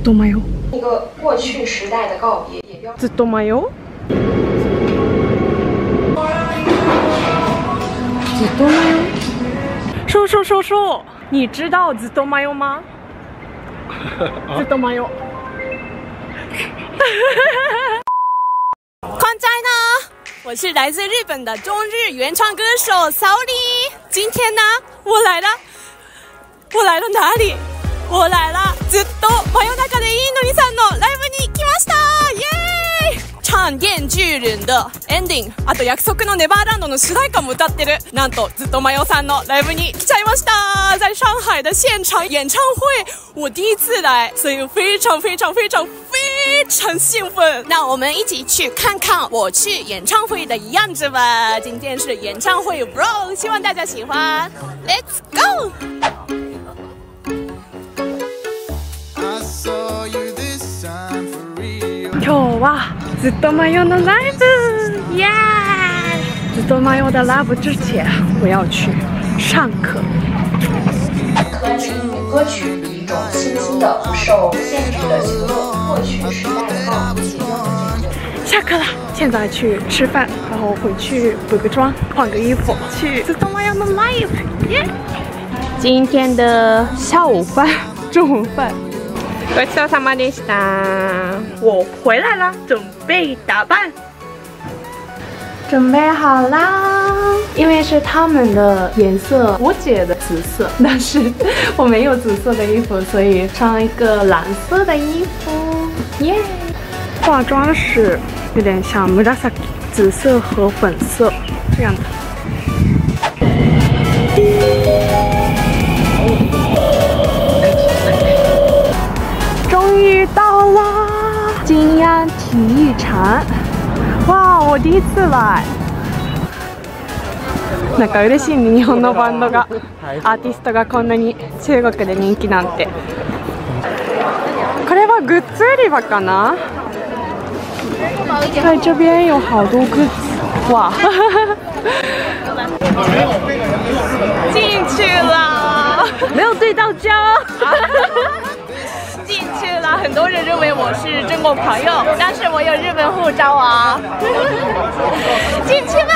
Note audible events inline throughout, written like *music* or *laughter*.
っとマヨ一个过去时代的告别，也标ずっとマヨずっとマヨ叔叔叔叔，你知道ずっとマヨ吗？*laughs* ずっとマヨ。宽斋呢？我是来自日本的中日原创歌手小李。今天呢，我来了，我来了哪里？ 我来了，ずっと真夜中でいいのにさんのライブに来ました！耶！唱《电锯人》的 ending，あと約束のネバーランドの主題歌も歌ってる。なんとずっと真夜さんのライブに来ちゃいました！在上海的现场演唱会，我第一次来，所以非常非常非常非常兴奋。那我们一起去看看我去演唱会的样子吧。今天是演唱会 vlog，希望大家喜欢。Let's go！今日はずっとマヨのライブ，耶！ずっとマヨ的 live 之前，我要去上课。和音乐歌曲以一种新兴的、不受限制的形式，过去时代的告别，也标志着这个。下课了，现在去吃饭，然后回去补个妆，换个衣服，去ずっとマヨの live，耶！今天的下午饭、中午饭，ごちそうさまでした。 我回来了，准备打扮。准备好啦！因为是他们的颜色，我姐的紫色，*laughs* 但是我没有紫色的衣服，所以穿了一个蓝色的衣服，耶、化妆是有点像 murasaki 紫色和粉色这样的。终于到了金安体育场，哇，我第一次来。なんか嬉しいね日本のバンドがアーティストがこんなに中国で人気なんてこれはグッズ売り場かな？在这边有好多 goods，哇！进去了，没有对到焦。*laughs* *laughs* 进去了，很多人认为我是中国朋友，但是我有日本护照啊。进去吧。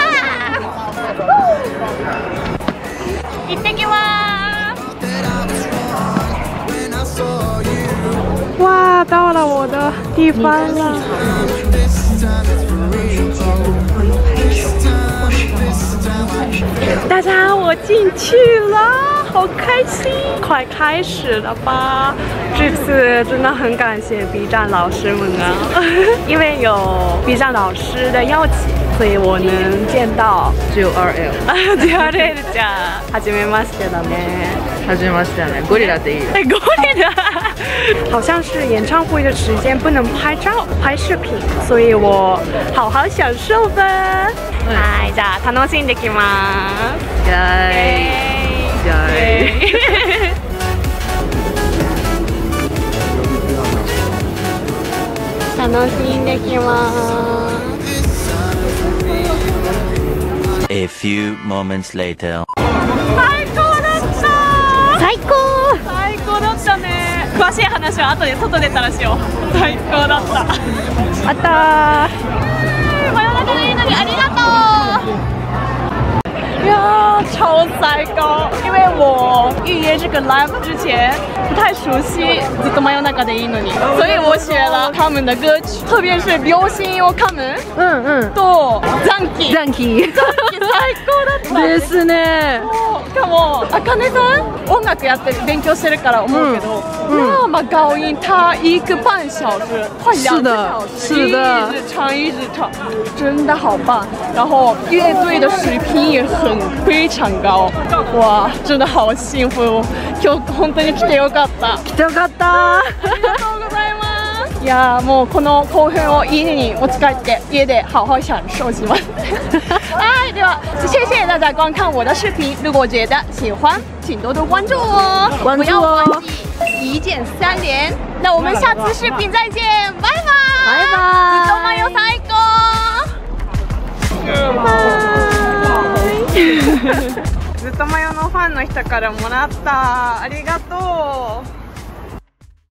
行ってきます。 When I saw you 哇，到了我的地方了。 this time it's for real. This time, this time. 大家，我进去了， 好开心！快开始了吧？这次真的很感谢 B 站老师们啊，*laughs* 因为有 B 站老师的邀请，所以我能见到 JRL 第二类的家。はじめましてだね。はじめましてだねゴリラでいいよ太过瘾了！好*laughs* *laughs* 像是演唱会的时间不能拍照、拍视频，所以我好好享受吧。はい、じゃあ楽しんできます。やーいやーい 楽しんできます。A few moments later. 最高だった。最高。最高だったね。詳しい話は後で外出たらしよう。最高だった。あった真夜中でいいのにありがとう。呀，超塞高！因为我预约这个 live 之前不太熟悉ずっと真夜中でいいのに，所以我学了他们的歌曲，特别是《流星を噛むうんうん。と「ザンキ」ザンキー。最高だったですね。 しかも、あかねさん音楽やってる勉強してるから思うけど、那么高音，他一个半小时，快两个小时，一直唱一直唱，真的好棒。然后乐队的水平也很非常高，哇，真的好幸福哦！今日本当に来てよかった。よかった。いやーもうこの興奮を家に持ち帰って家で好好享受します。哎，对吧？谢谢大家观看我的视频，如果觉得喜欢，请多多关注哦，关注哦不要忘记一键三连。那我们下次视频再见，拜拜，拜拜ずっとマヨ最高。*laughs* ずっとマヨのファンの人からもらった。ありがとう。